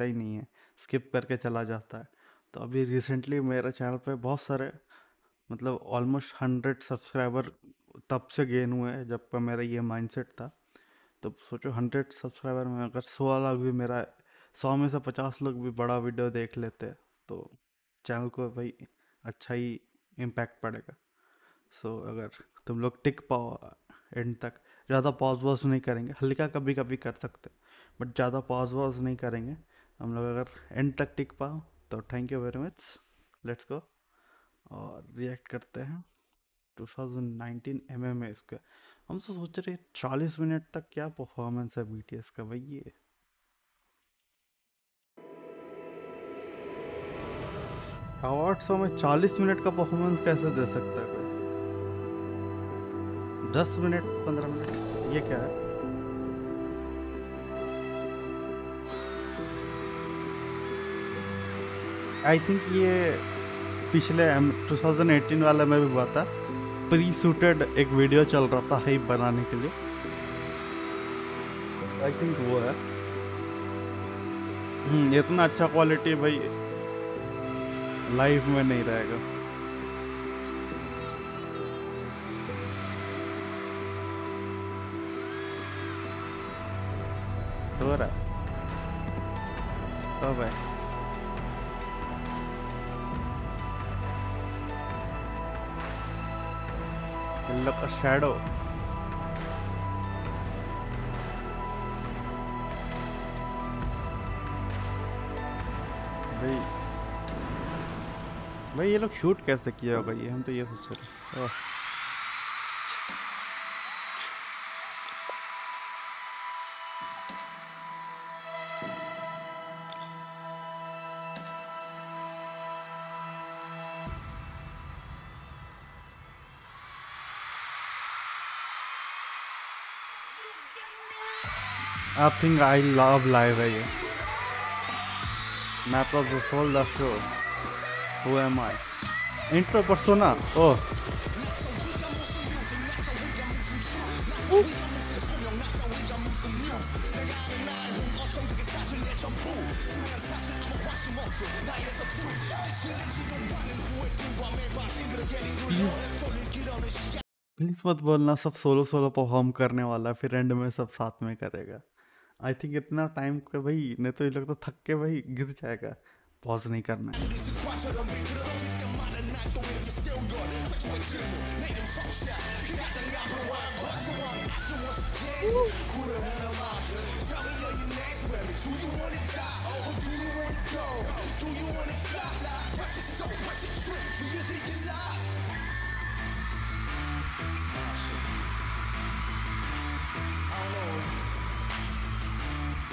ही नहीं है स्किप करके चला जाता है। तो अभी रिसेंटली मेरे चैनल पे बहुत सारे मतलब ऑलमोस्ट हंड्रेड सब्सक्राइबर तब से गेन हुए हैं जब का मेरा ये माइंडसेट था। तो सोचो हंड्रेड सब्सक्राइबर में अगर सौ लाख भी मेरा सौ में से पचास लोग भी बड़ा वीडियो देख लेते तो चैनल को भाई अच्छा ही इम्पैक्ट पड़ेगा। सो so, अगर तुम लोग टिक पाओ एंड तक ज़्यादा पॉज वॉज़ नहीं करेंगे हल्का कभी कभी कर सकते बट ज़्यादा पॉज वॉज़ नहीं करेंगे। हम लोग अगर एंड तक टिक पाओ तो thank you very much let's go और रिएक्ट करते हैं. 2019 एम एम एस का हम तो सोच रहे चालीस मिनट तक क्या परफॉर्मेंस है बीटीएस का, भाई ये। अवार्ड शो में चालीस मिनट का परफॉर्मेंस कैसे दे सकता है कोई? दस मिनट, पंद्रह मिनट, ये क्या है? आई थिंक ये पिछले 2018 वाले में भी हुआ था। प्री सूटेड एक वीडियो चल रहा था हाइप बनाने के लिए। आई थिंक वो है। हम्म इतना अच्छा क्वालिटी भाई लाइफ में नहीं रहेगा। हो रहा कब है look a shadow भाई भाई ये लोग शूट कैसे किया होगा? ये हम तो ये सोच रहे थिंग आई लव लाइव है ये map of this whole the show who am I intro पर सुना ओ प्लीज़ मत बोलना, सब सोलो सोलो परफॉर्म करने वाला फिर एंड में सब साथ में करेगा। आई थिंक इतना टाइम के भाई, नहीं तो ये लोग तो थक के भाई गिर जाएगा। पॉज नहीं करना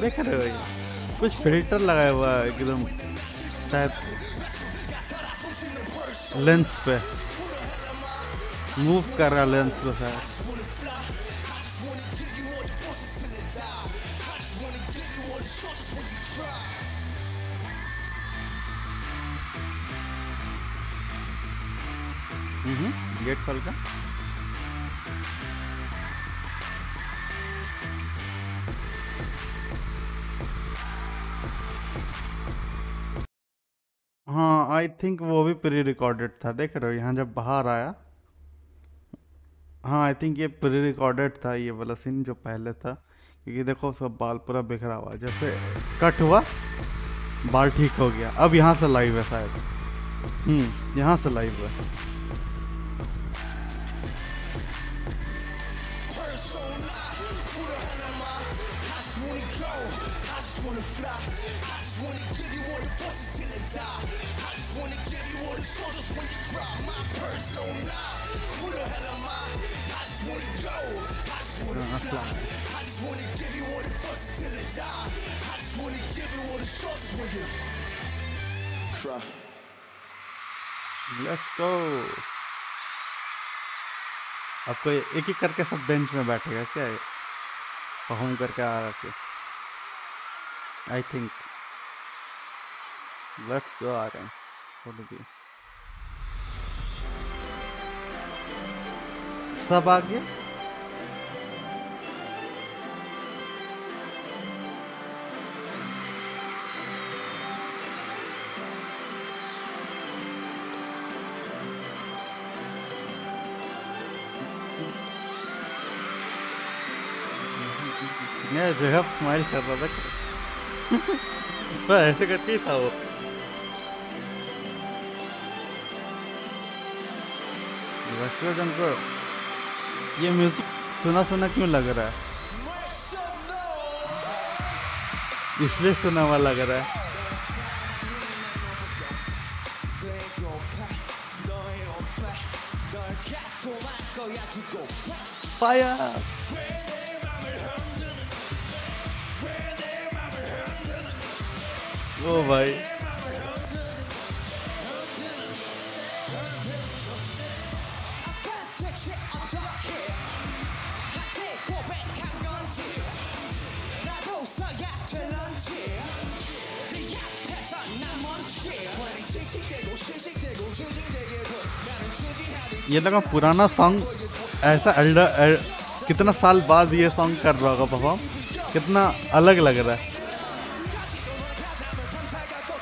देख रहे हो कुछ फ़िल्टर लगाया हुआ है एकदम, शायद लेंस पे। मूव कर रहा लेंस को शायद। गेट खोल का। हाँ आई थिंक वो भी प्री रिकॉर्डेड था। देख रहे हो, यहाँ जब बाहर आया हाँ आई थिंक ये प्री रिकॉर्डेड था, ये वाला सीन जो पहले था। क्योंकि देखो, सब बाल पूरा बिखरा हुआ, जैसे कट हुआ, बाल ठीक हो गया। अब यहाँ से लाइव है शायद। हम्म यहाँ से लाइव है। हाँ, fly. Cry. लेट्स गो आपको एक एक करके सब बेंच में बैठेगा क्या? परफॉर्म करके आ रहा के? आई थिंक लेट्स गो आ रहे हैं फ़ोटो की सब आ गया? मैं जगह स्माइल कर रहा था बस ऐसे करके ही था वो रेस्टोरेंट को ये म्यूज़िक सुना सुना क्यों लग रहा है इसलिए सुना हुआ लग रहा है फायर 하는 ये लगा पुराना सॉन्ग ऐसा एल्डर कितना साल बाद ये सॉन्ग कर रहा होगा परफॉर्म कितना अलग लग रहा है।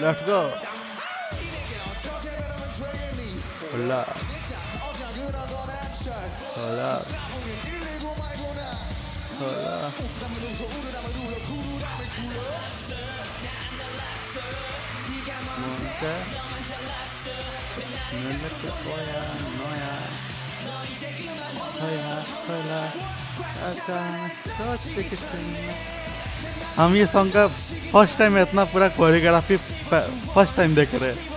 Let's go. Hola. Hola. Hola. Nunca. No me voy a. Hola, hola. Acá, todo se que. हम ये सॉन्ग का फ़र्स्ट टाइम इतना पूरा कोरियोग्राफी फ़र्स्ट टाइम देख रहे हैं।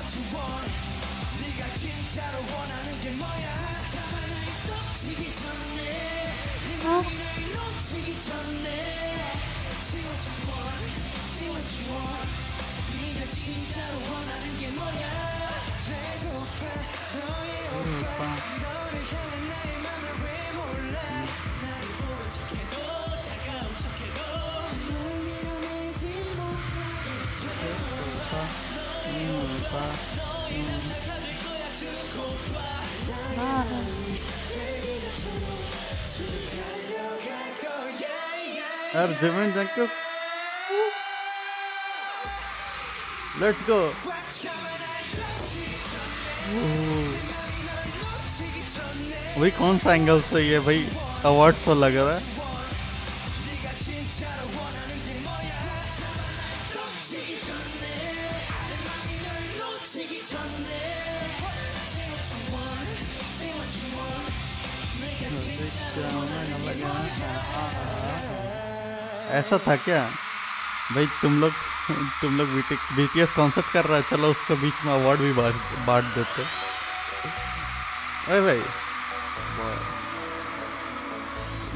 कौन सा एंगल से ये भाई अवार्ड तो लग रहा है? ऐसा था क्या? भाई तुम लोग तुम लोग बीटीएस कॉन्सर्ट कर रहा है, चलो उसके बीच में अवार्ड भी बांट बांट देते। अरे भाई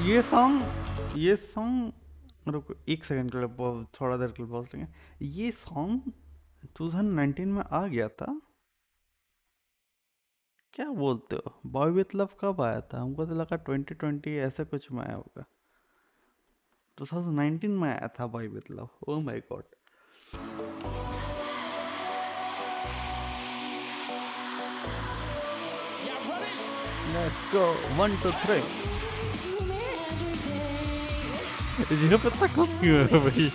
ये सॉन्ग ये सॉन्ग रुको एक सेकंड के लिए थोड़ा देर के लिए पॉज लेंगे ये सॉन्ग 2019 में आ गया था। क्या बोलते हो? बॉय विथ लव कब आया था? हमको तो लगा 2020 ऐसे कुछ में आया होगा। 2019 में आया था boy with love oh my god let's go one two three जगह पे तक खुश क्यों है भाई?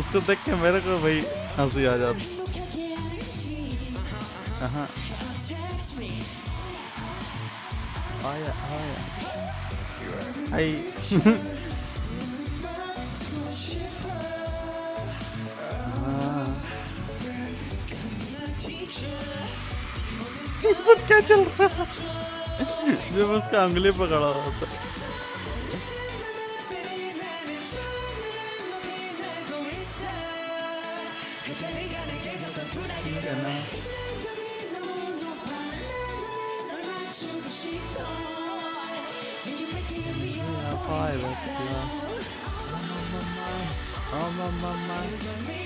उसको देख के मेरे को भाई हँसी आ जाती। हाँ आया आया। आई इधर क्या चल रहा है जब उसका उंगली पकड़ा हुआ था है ना Yeah, five, yeah. Oh, my, my, my.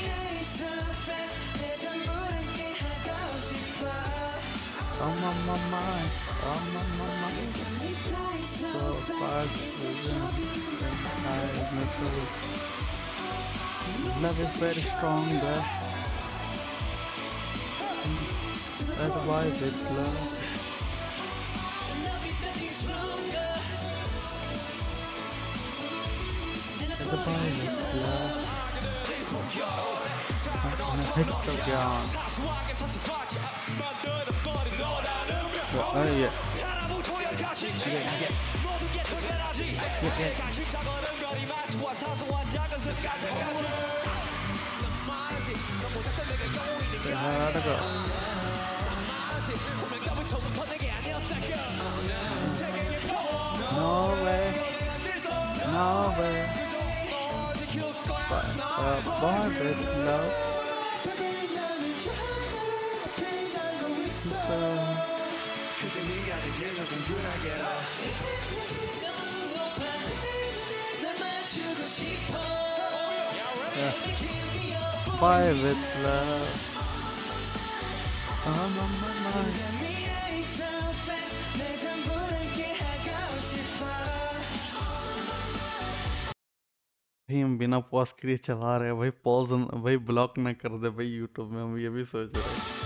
Oh, my, my, my. Oh, my, my, my. So, five, seven. Love is very strong. That's why it's love. Why it's love. Hit the ground. 아, 예. 아, 나 No way. No way. But a boy with love. So, yeah. Boy with love. Oh, my, my, my. भाई हम बिना pause के लिए चला रहे हैं भाई pause भाई ब्लॉक ना कर दे भाई यूट्यूब में हम ये भी सोच रहे हैं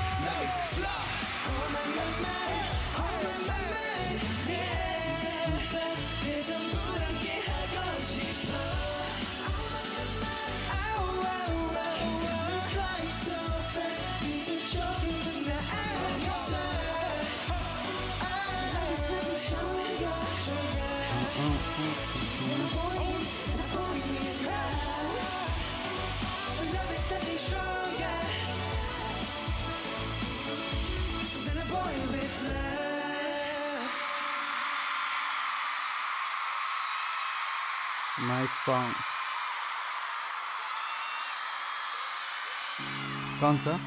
Fly. Nice song. कौन सा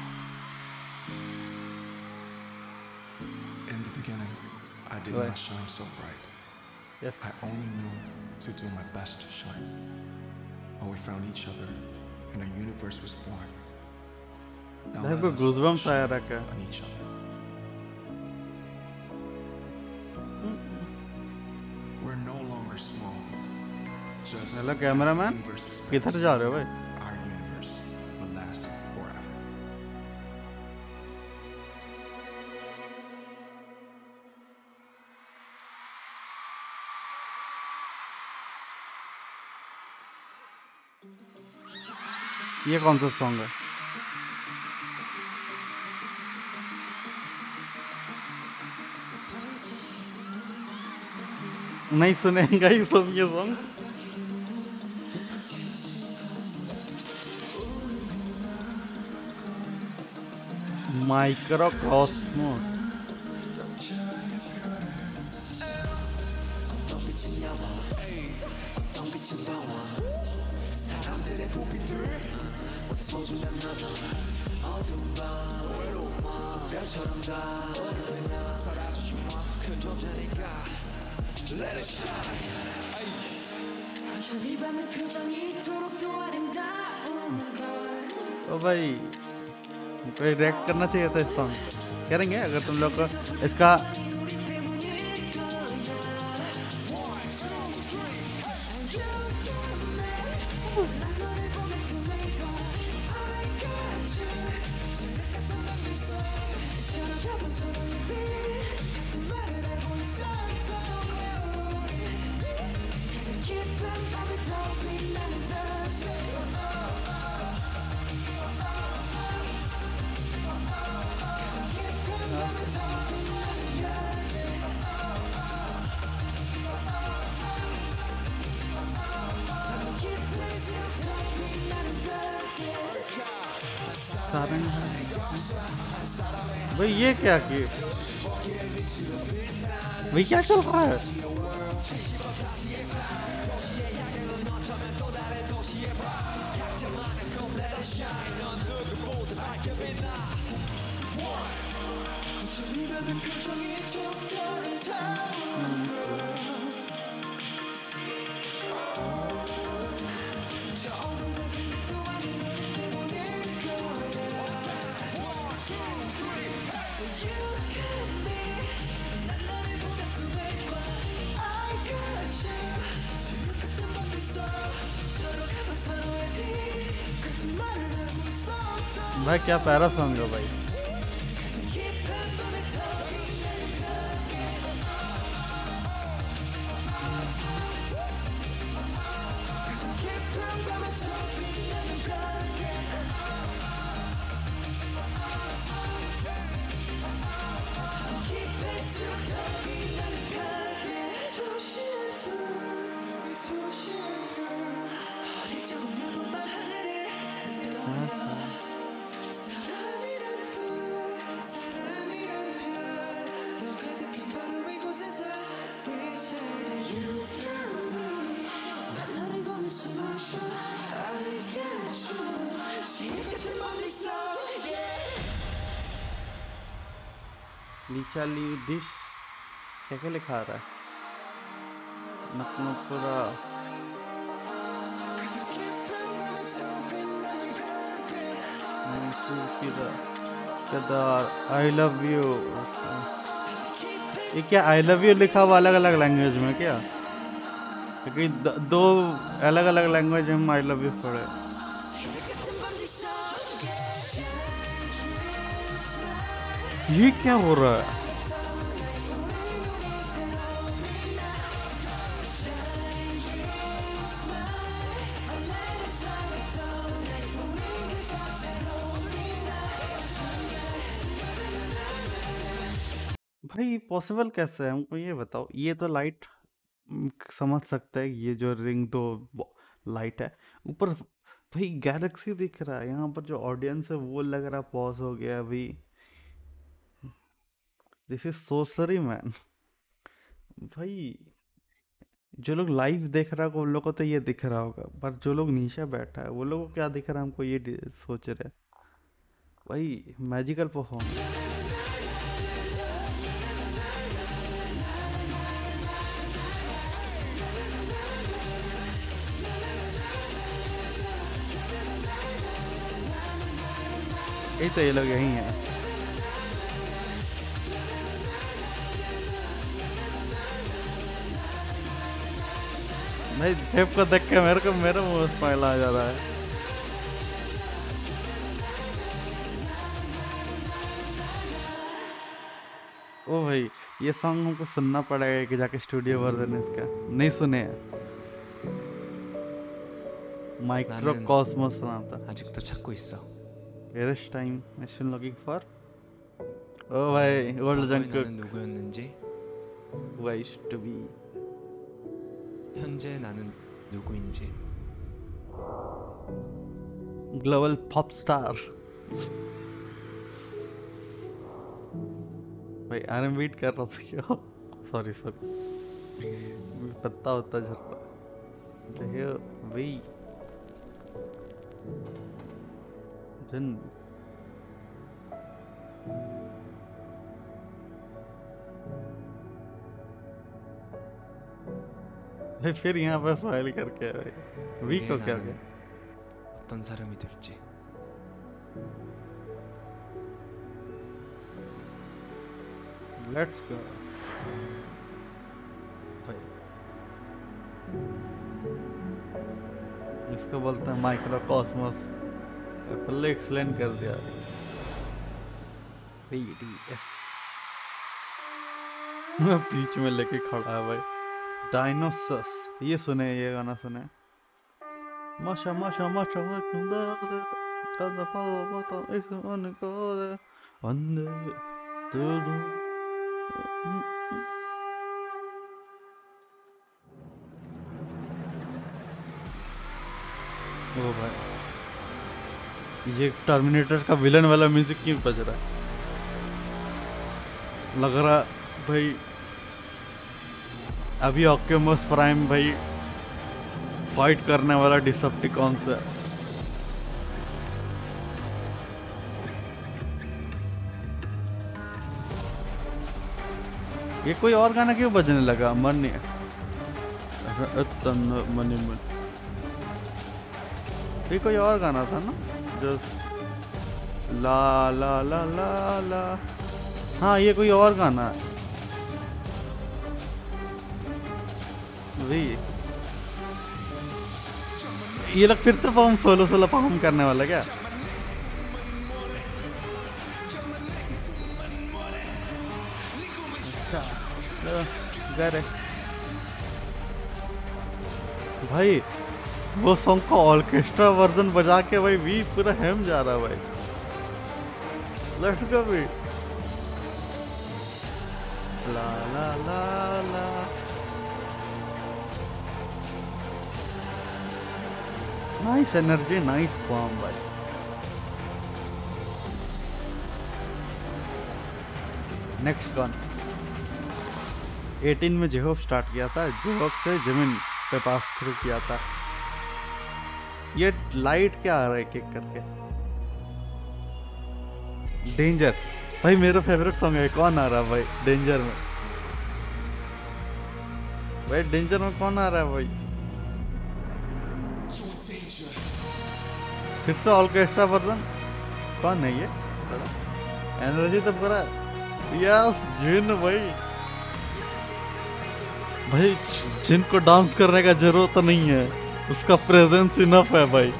In the beginning, I did Right. not shine so bright. Yes. I only knew to do my best to shine. But we found each other, and a universe was born. Now मेरे let को us goosebumps आया shine रखा है। on each other. Hello cameraman किधर जा रहे हो भाई? ये कौन सा सॉन्ग है? नहीं सुनेगा ये सॉन्ग 마이크로코스모 어 바이. कोई रिएक्ट करना चाहिए था इस सॉन्ग करेंगे अगर तुम लोग को इसका भाई क्या चल रहा है भाई क्या पैरा है भाई? लिखा रहा है। नकनपुरा केदार आई लव यू ये क्या आई लव यू लिखा हुआ अलग अलग लैंग्वेज में क्या? क्योंकि दो अलग अलग लैंग्वेज में आई लव यू पढ़े। ये क्या हो रहा है? भाई पॉसिबल कैसे है? हमको ये बताओ, ये तो लाइट समझ सकते हैं ये जो रिंग दो लाइट है। ऊपर भाई, गैलेक्सी दिख रहा है, यहाँ पर जो ऑडियंस है, वो लग रहा पॉज हो गया अभी। दिस इज़ सोसरी मैन। भाई, जो लोग लाइव देख रहा होगा, उन लोगों को तो ये दिख रहा होगा, पर जो लोग नीचे बैठा है, वो लोगों को क्या दिख रहा है, हमको ये सोच रहे। भाई, मैजिकल परफॉर्मेंस। यही तो ये लोग यही हैं भाई शेप को देख के मेरे को मेरे मुंह स्माइल आ जा रहा है ओ भाई ये सॉन्ग हमको सुनना पड़ेगा कि जाके स्टूडियो वर्जन इसका नहीं सुने हैं माइक्रोकॉस्मोस नाम था 아직도 찾고 있어. वेरिस्ट टाइम मशीन लुकिंग फॉर ओ भाई old 과거의 junk 나는 누구였는지, vice to be 현재 나는 누구인지, global pop star भाई आर बीट कर रहा था क्या सॉरी सॉरी पत्ता होता झर रहा देखियो भाई जन भाई फिर यहाँ पर स्माइल करके आए भाई वीक हो 미래의 क्या हो 나는 गया 어떤 사람이 될지. लेट्स गो इसको बोलते हैं माइक्रो कॉस्मोस फुल्ली एक्सप्लेन कर दिया। BDS मैं बीच में लेके खड़ा है भाई। डायनोसस ये सुने ये गाना सुने। माशा माशा माशा माशा kada ये टर्मिनेटर का विलन वाला म्यूज़िक क्यों बज रहा है? लग रहा भाई, अभी ऑक्यूमस प्राइम भाई फाइट करने वाला डिसप्टिकॉन से। ये कोई और गाना क्यों बजने लगा? मन नहीं। मनी मन। ये कोई और गाना था ना? जो ला ला ला ला ला हाँ ये कोई और गाना है। ये लोग फिर से फॉर्म सोलो सोलो परफॉर्म करने वाला क्या? अच्छा भाई वो सॉन्ग का ऑर्केस्ट्रा वर्जन बजा के भाई वी पूरा हेम जा रहा भाई। लेट्स गो भी ला ला ला ला। नाइस एनर्जी नाइस फॉर्म भाई। नेक्स्ट वन 18 में जेहोक स्टार्ट किया था जेहोक से ज़मीन पे पास थ्रू किया था। ये लाइट क्या आ रहा है किक करके? डेंजर भाई, मेरा फेवरेट सॉन्ग है, कौन आ रहा है भाई? डेंजर में। भाई डेंजर में कौन आ रहा है भाई? फिर से ऑर्केस्ट्रा वर्जन कौन है ये? एनर्जी तो पूरा। यस जिन भाई। भाई जिनको डांस करने का ज़रूरत तो नहीं है। उसका प्रेजेंस इनफ है भाई।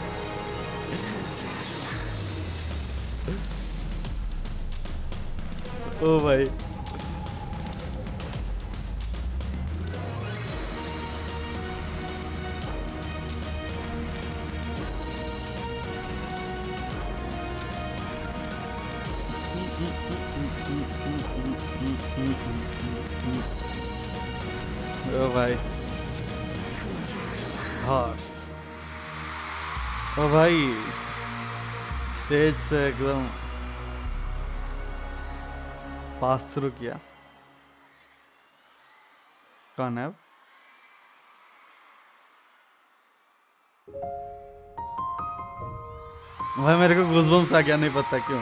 ओ भाई। स्टेज से एकदम पास थ्रू किया। कौन है भाई, मेरे को गूजबम्स आ गया, नहीं पता क्यों।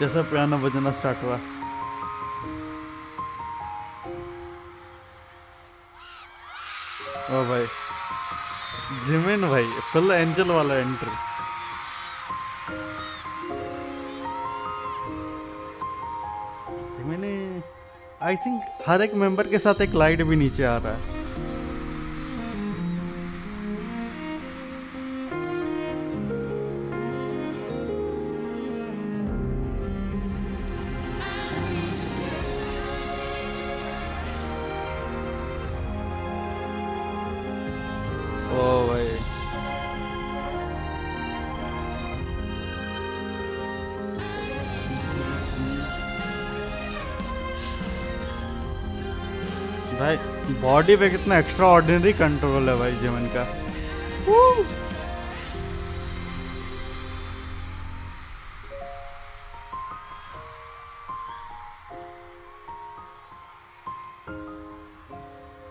जैसा पियानो बजना स्टार्ट हुआ। ओ भाई, जिमिन भाई फुल एंजल वाला एंट्री आई थिंक हर एक मेंबर के साथ एक लाइट भी नीचे आ रहा है। बॉडी पे कितना एक्स्ट्रा ऑर्डिनरी कंट्रोल है भाई जीवन का।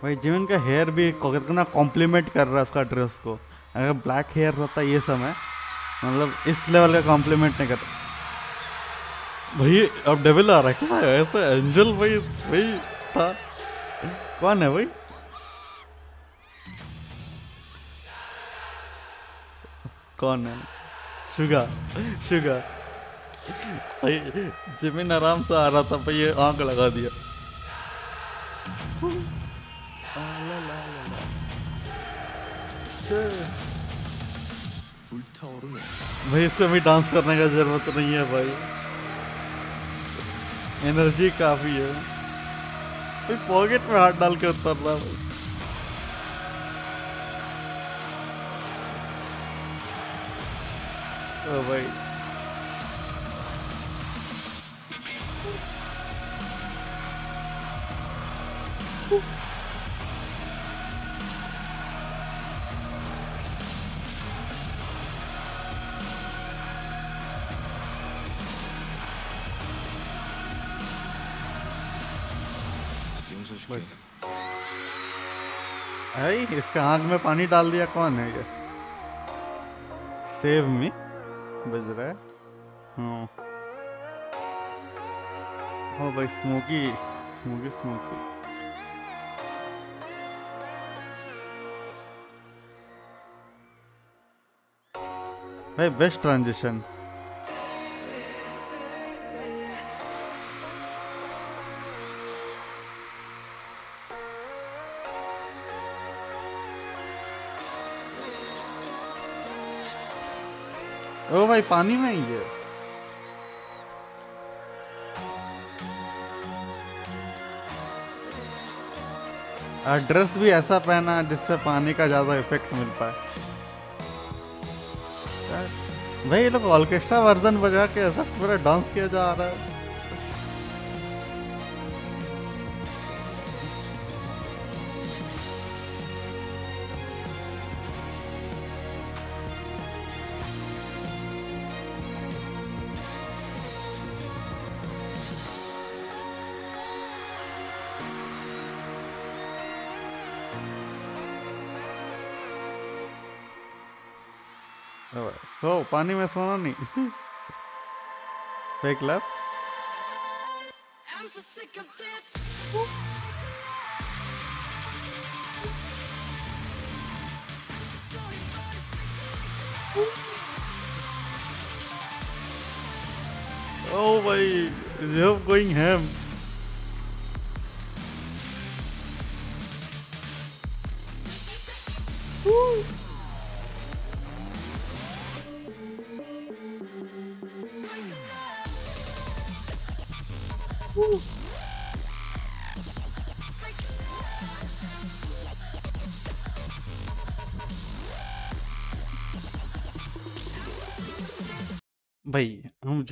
भाई जीवन का हेयर भी कितना कॉम्प्लीमेंट कर रहा है उसका ड्रेस को। अगर ब्लैक हेयर रहता ये समय मतलब इस लेवल का कॉम्प्लीमेंट नहीं करता। भाई, अब डेविल आ रहा है क्या? ऐसा एंजल भाई भाई था। कौन है भाई? कौन है? शुगा शुगा भाई, जिमिन आराम से आ रहा था भाई ये आँख लगा दिया। भाई, इसको भी डांस करने का ज़रूरत नहीं है, भाई। एनर्जी काफ़ी है। भाई पॉकेट में हाथ डाल के उतर रहा भाई भाई। इसका आँख में पानी डाल दिया कौन है ये? सेव मी, बज रहा है। हाँ। ओ भाई, स्मोकी स्मोकी स्मोकी। भाई बेस्ट ट्रांजिशन भाई, पानी में ही है। ड्रेस भी ऐसा पहना जिससे पानी का ज़्यादा इफ़ेक्ट मिल पाए। भाई, ये लोग ऑर्केस्ट्रा वर्जन बजा के ऐसा पूरा डांस किया जा रहा है। पानी में सोना नहीं फेक this. ओ भाई you're going ham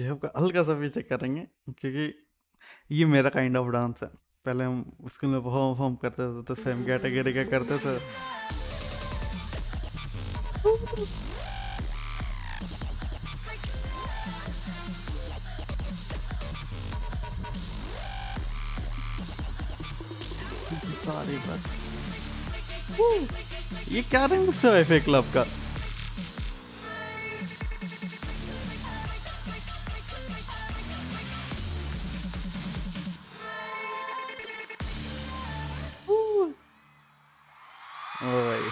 जेब का हल्का सा पीछे करेंगे, क्योंकि ये मेरा काइंड ऑफ़ डांस है। पहले हम स्कूल में परफॉर्म परफॉर्म करते थे तो सेम कैटेगरी का करते थे। सारी बात। ये क्या रंग है क्लब का? भाई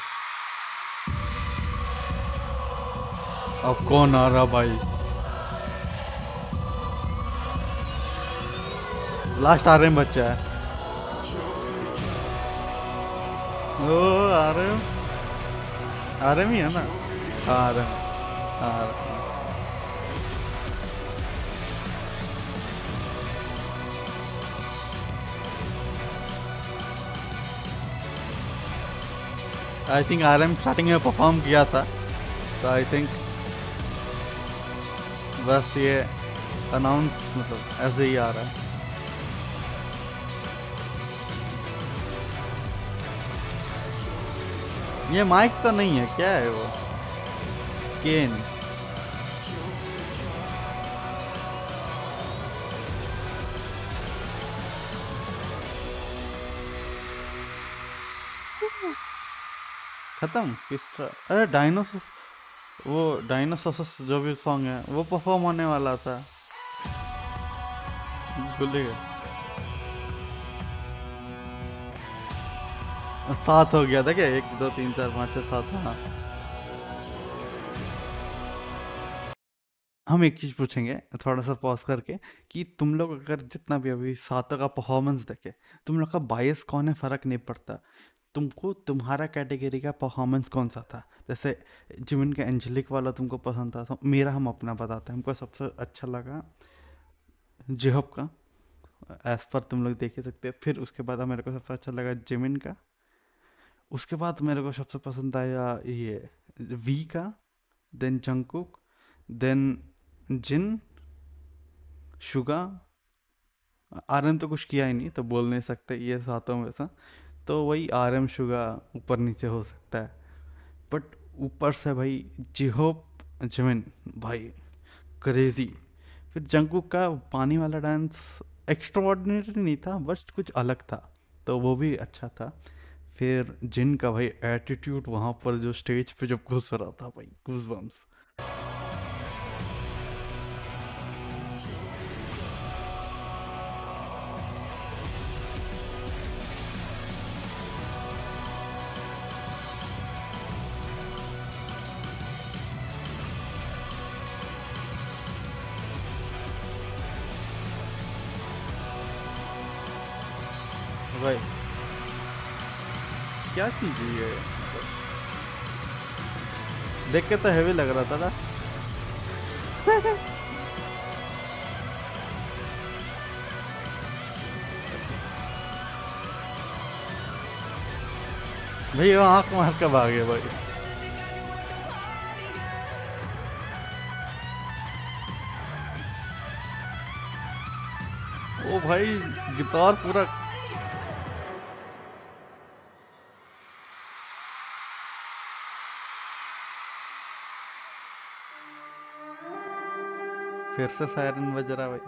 अब कौन आ रहा भाई? लास्ट आ रहे हैं बच्चा। है ओ, आ रहे हो? आ रहे भी है ना? आ रहे आ रहे I think R M starting में परफॉर्म किया था। तो आई थिंक बस ये अनाउंस मतलब ऐसे ही आ रहा है। ये माइक तो नहीं है, क्या है वो? केन खत्म, किस अरे डायनोसर वो डायनोसोसस जो भी सॉन्ग है, वो परफॉर्म होने वाला था। भूल सात हो गया था क्या? एक, दो, तीन, चार, पाँच छः सात हाँ। हम एक चीज़ पूछेंगे, थोड़ा सा पॉज करके, कि तुम लोग अगर जितना भी अभी सातों का परफॉर्मेंस देखे, तुम लोग का बायस कौन है? फ़र्क नहीं पड़ता। तुमको तुम्हारा कैटेगरी का परफॉर्मेंस कौन सा था? जैसे जिमिन का एंजेलिक वाला तुमको पसंद था तो मेरा हम अपना बताते हैं। हमको सबसे अच्छा लगा जिहब का एज पर तुम लोग देख ही सकते हैं। फिर उसके बाद मेरे को सबसे अच्छा लगा जिमिन का। उसके बाद मेरे को सबसे पसंद आया ये वी का then Jungkook then Jin Suga R तो कुछ किया ही नहीं तो बोल नहीं सकते, ये सातों में से। तो वही आर एम शुगा ऊपर नीचे हो सकता है। बट ऊपर से भाई, जिहोप, जमिन, भाई क्रेजी फिर जंकुक का पानी वाला डांस एक्स्ट्राऑर्डिनरी नहीं था, बस कुछ अलग था। तो वो भी अच्छा था। फिर जिन का भाई एटीट्यूड वहाँ पर जो स्टेज पे जब घुस रहा था भाई घुस बम्स है देख के तो हैवी लग रहा था ना। भाई, वो आँख मार के भागे भाई। ओ भाई, गिटार पूरा फिर से सायरन बज रहा भाई।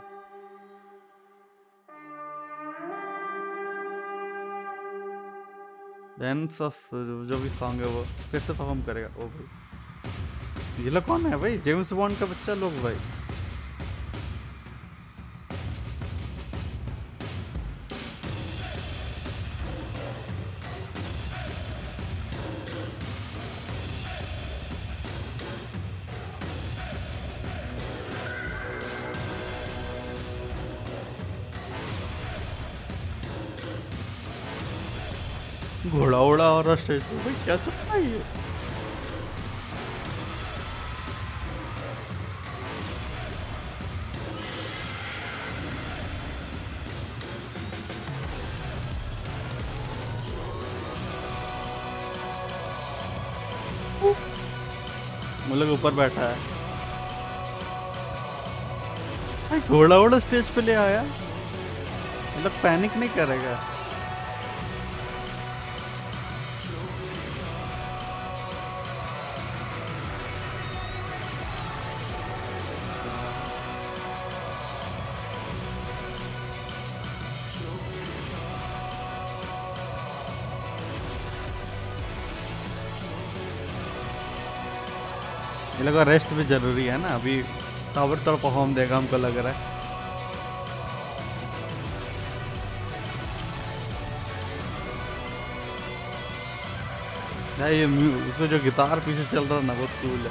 जो भी सॉन्ग है वो, फिर से परफॉर्म करेगा। ओ भाई। ये लोग कौन है भाई? जेम्स बॉन्ड का बच्चा लोग भाई। स्टेज पे। भाई, क्या चल रहा है ये? मतलब ऊपर बैठा है। घोड़ा उड़ा स्टेज पे ले आया। मतलब पैनिक नहीं करेगा। ये लोग रेस्ट भी ज़रूरी है ना, अभी टावर तोड़ परफॉर्म देगा हमको लग रहा है। ये इसमें जो गिटार पीछे चल रहा है ना, बहुत कूल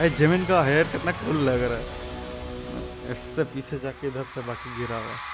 है। ज़मीन का हेयर कितना कूल लग रहा है। इससे पीछे जाके इधर से बाकी गिरा हुआ है।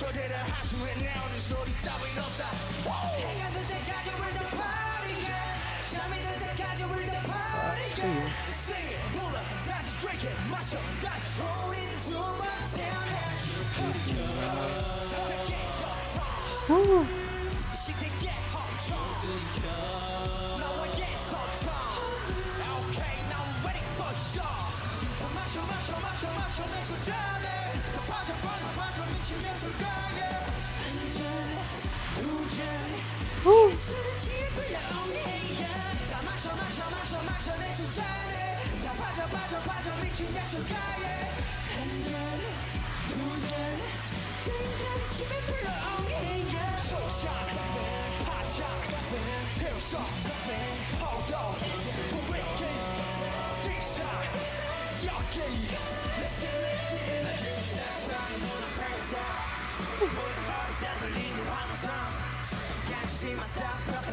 부르려 마이 저대로 하수에 나오는 소리 따윈 없다 해가 들 때까지 we're the party yeah 잠이 들 때까지 we're the party yeah Sing it 불러 다시 drink it 마셔 다시 우린 두번 태어나지 선택의 고통 시대의 hometown 너와의 소통 Okay now I'm ready for sure 더 마셔 마셔 마셔 마셔 내 술잔에 더 빠져 빠져 빠져 미친 예술가에 한잔 술을 지불려 다 마셔 마셔 마셔 마셔 내 술잔에 다 빠져 빠져 빠져 미친 예술가에 한잔 두잔 그냥 집에 불러 소자 파자 태우서 hold on break it this time 여기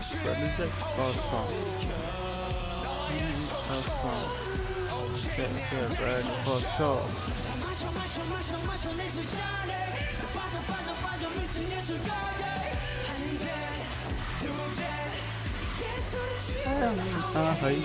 反正再搞笑，反正搞笑，反正再搞笑。哎呀，你咋黑耶？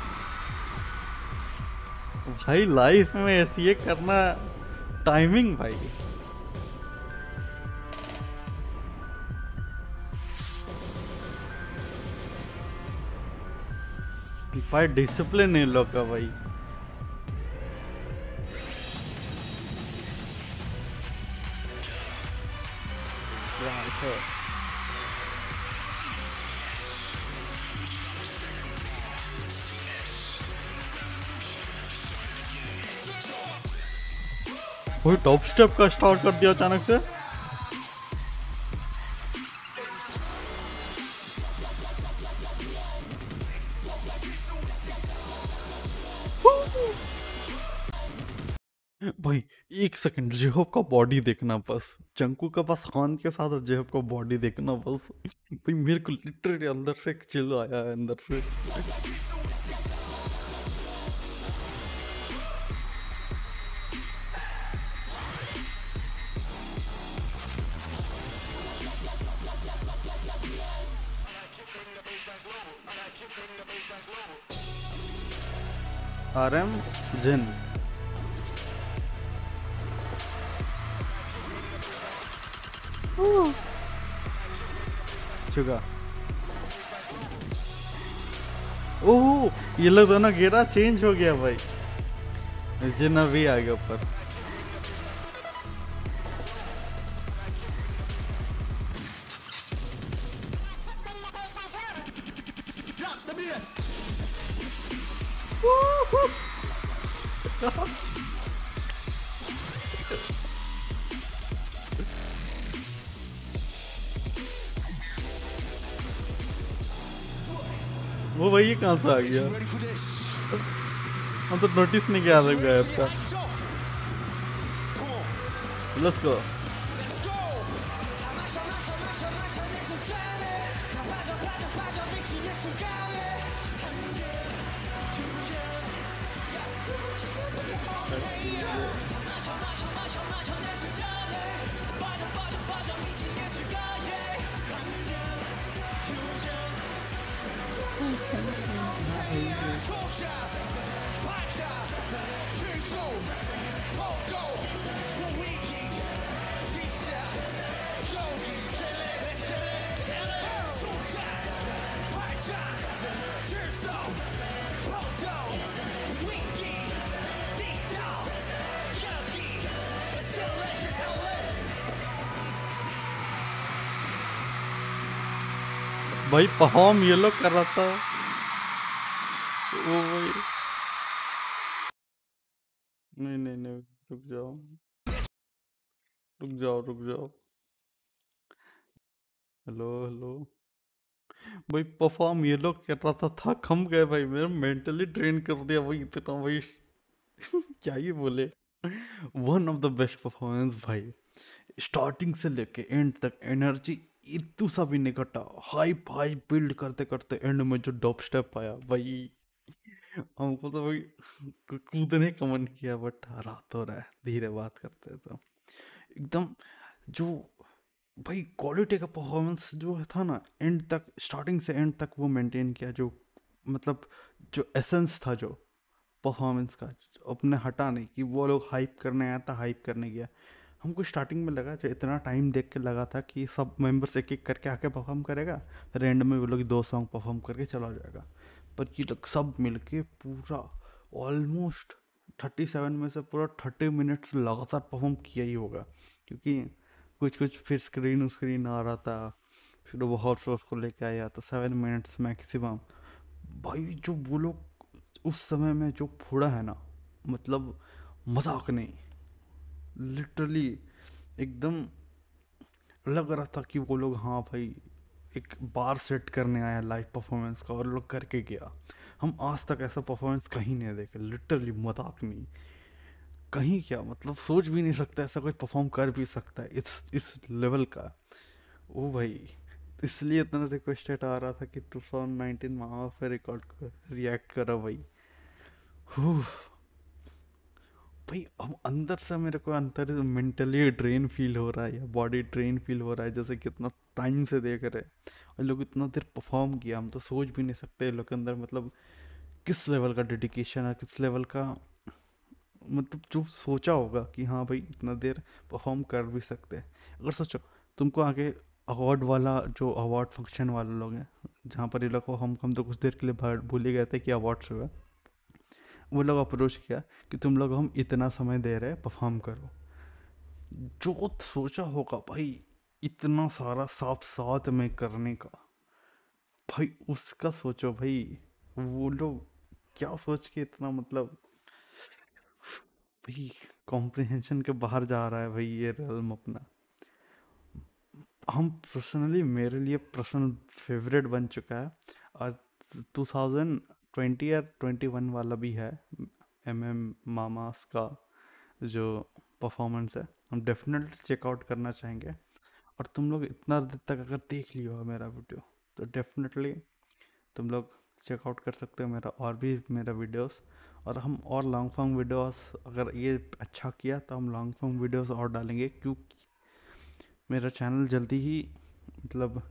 भाई लाइफ में ऐसी ये करना टाइमिंग भाई। भाई डिसिप्लिन है लोग का भाई। Right कोई टॉप स्टेप का स्टार्ट कर दिया अचानक से। भाई, एक सेकंड जेहब का बॉडी देखना बस। चंकू का बस, खान के साथ जेहब का बॉडी देखना बस। भाई, मेरे को लिटरली अंदर से एक चिल आया है, अंदर से। आर एम जिन चुका ओह ये लोग दोनों गेरा चेंज हो गया भाई। जिन अभी आ गया ऊपर। Drop the वो वही कहाँ से आ गया? हम तो नोटिस नहीं किया था गायब on, लेट्स गो भाई परफॉर्म ये लोग कर रहा था। ओ भाई नहीं नहीं नहीं, रुक जाओ। रुक जाओ रुक जाओ। Hello hello. भाई परफॉर्म ये लोग कर रहा था, थक हम गए भाई। मेरा मेंटली ट्रेन कर दिया भाई इतना भाई क्या ही बोले। One of the best performance भाई। स्टार्टिंग से लेके एंड तक एनर्जी इतू भी नहीं कटा। हाइप हाइप बिल्ड करते करते एंड में जो डॉप स्टेप आया, भाई, हमको तो भाई कूदने का मन किया बट रात हो रहा है धीरे बात करते तो। एकदम जो, भाई क्वालिटी का परफॉर्मेंस जो था ना एंड तक स्टार्टिंग से एंड तक वो मेंटेन किया, जो मतलब जो एसेंस था जो परफॉर्मेंस का अपने हटा नहीं कि वो लोग हाइप करने आया था हाइप करने गया। हमको स्टार्टिंग में लगा, जो इतना टाइम देख के लगा था कि सब मेंबर्स एक एक करके आके परफॉर्म करेगा, फिर एंड में वो लोग दो सॉन्ग परफॉर्म करके चला जाएगा। पर ये लोग सब मिलके पूरा ऑलमोस्ट थर्टी सेवन में से पूरा थर्टी मिनट्स लगातार परफॉर्म किया ही होगा। क्योंकि कुछ कुछ फिर स्क्रीन स्क्रीन आ रहा था, फिर वो हॉर्स वॉर्स को लेके आया तो सेवन मिनट्स मैक्सिमम भाई, जो वो लोग उस समय में जो फोड़ा है ना मतलब मज़ाक नहीं। लिटरली एकदम लग रहा था कि वो लोग हाँ भाई, एक बार सेट करने आया लाइव परफॉर्मेंस का और लोग करके गया। हम आज तक ऐसा परफॉर्मेंस कहीं नहीं देखे लिटरली मज़ाक नहीं। कहीं क्या मतलब सोच भी नहीं सकता, ऐसा कोई परफॉर्म कर भी सकता है, इस इस लेवल का। ओ भाई, इसलिए इतना रिक्वेस्टेड आ रहा था कि 2019 में आओ फिर रिकॉर्ड कर रिएक्ट करो भाई। भाई, अब अंदर से मेरे को अंदर मेंटली ड्रेन फील हो रहा है या बॉडी ड्रेन फील हो रहा है, जैसे कितना टाइम से देख रहे और लोग इतना देर परफॉर्म किया, हम तो सोच भी नहीं सकते लोग के अंदर मतलब किस लेवल का डेडिकेशन है, किस लेवल का मतलब जो सोचा होगा कि हाँ भाई, इतना देर परफॉर्म कर भी सकते हैं। अगर सोचो, तुमको आगे अवार्ड वाला जो अवार्ड फ़ंक्शन वाले लोग हैं, जहाँ पर ये लोग हम हम तो कुछ देर के लिए भूल गए थे कि अवार्ड्स हुआ वो लोग अप्रोच किया कि तुम लोग हम इतना समय दे रहे हैं परफॉर्म करो। जो सोचा होगा भाई, इतना सारा साफ़ साथ में करने का, भाई उसका सोचो भाई, वो लोग क्या सोच के इतना मतलब भाई कॉम्प्रिहेंशन के बाहर जा रहा है भाई ये रियल्म अपना। हम पर्सनली मेरे लिए पर्सनल फेवरेट बन चुका है। और 2020 या 21 वाला भी है एम एम मामास का जो परफॉर्मेंस है। हम डेफिनेटली चेकआउट करना चाहेंगे। और तुम लोग इतना देर तक अगर देख लियो मेरा वीडियो तो डेफिनेटली तुम लोग चेकआउट कर सकते हो मेरा और भी मेरा वीडियोस और हम और लॉन्ग फॉर्म वीडियोस अगर ये अच्छा किया तो हम लॉन्ग फॉर्म वीडियोस और डालेंगे, क्योंकि मेरा चैनल जल्दी ही मतलब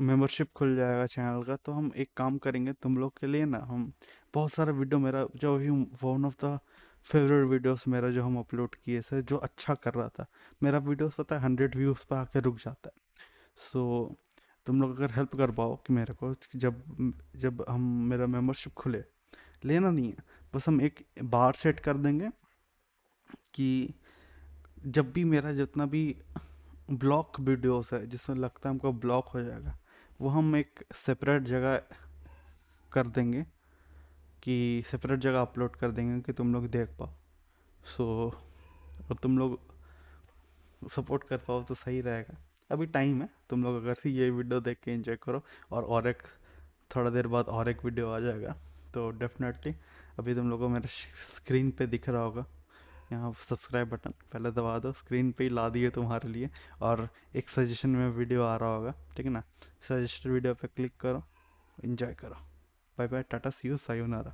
मेंबरशिप खुल जाएगा चैनल का तो हम एक काम करेंगे तुम लोग के लिए ना हम बहुत सारा वीडियो मेरा जो अभी one of the favourite videos मेरा जो हम अपलोड किए थे जो अच्छा कर रहा था मेरा वीडियोस पता है हंड्रेड व्यूज़ पे आके रुक जाता है। सो so, तुम लोग अगर हेल्प कर पाओ कि मेरे को जब जब हम मेरा मेंबरशिप खुले लेना नहीं है बस हम एक बार सेट कर देंगे कि जब भी मेरा जितना भी ब्लॉक वीडियोस है जिसमें लगता है हमको ब्लॉक हो जाएगा वो हम एक सेपरेट जगह कर देंगे कि सेपरेट जगह अपलोड कर देंगे कि तुम लोग देख पाओ। सो so, और तुम लोग सपोर्ट कर पाओ तो सही रहेगा। अभी टाइम है तुम लोग अगर से ये वीडियो देख के एंजॉय करो और और एक थोड़ा देर बाद और एक वीडियो आ जाएगा तो डेफिनेटली अभी तुम लोगों को मेरे स्क्रीन पे दिख रहा होगा। यहाँ सब्सक्राइब बटन पहले दबा दो स्क्रीन पे ही ला दिए तुम्हारे लिए और एक सजेशन में वीडियो आ रहा होगा, ठीक है ना? सजेस्टेड वीडियो पे क्लिक करो एंजॉय करो। Bye bye tata see you sayonara